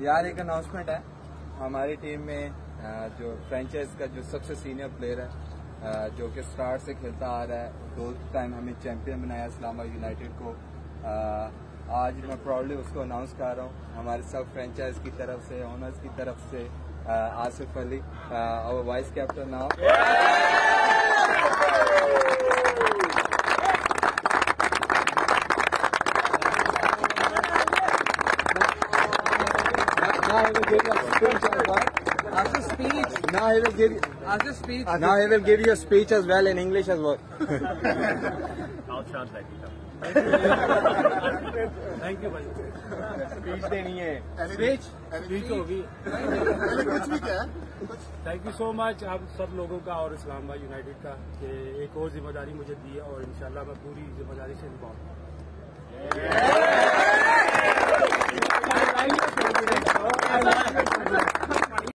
यार, एक अनाउंसमेंट है। हमारी टीम में जो फ्रेंचाइज का जो सबसे सीनियर प्लेयर है जो कि स्टार्ट से खेलता आ रहा है, दो टाइम हमें चैंपियन बनाया इस्लामाबाद यूनाइटेड को। आज मैं प्राउडली उसको अनाउंस कर रहा हूँ। हमारे सब फ्रेंचाइज की तरफ़ से ओनर्स की तरफ़ से आसिफ अली और vice captain now will give you a speech as well. As a speech, Now he will give you, as a speech. now he will give you a speech as well in English as well. I'll translate it. Thank you भाई Speech देनी है. Speech speech होगी कुछ भी क्या thank you so much आप सब लोगों का और इस्लामाबाद यूनाइटेड का कि एक और ज़िम्मेदारी मुझे दी है और इंशाल्लाह मैं पूरी ज़िम्मेदारी से निभाऊँगा